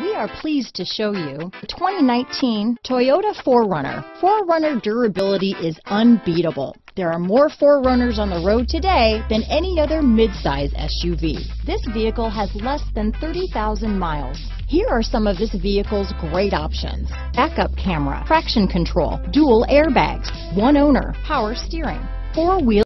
We are pleased to show you the 2019 Toyota 4Runner. 4Runner durability is unbeatable. There are more 4Runners on the road today than any other midsize SUV. This vehicle has less than 30,000 miles. Here are some of this vehicle's great options. Backup camera, traction control, dual airbags, one owner, power steering, four-wheel